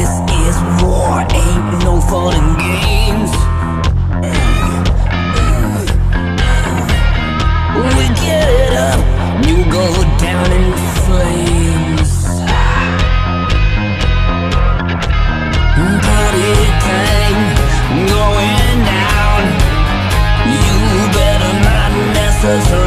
This is war, ain't no fun and games. We get up, you go down in flames. Party time, going down. You better not mess us up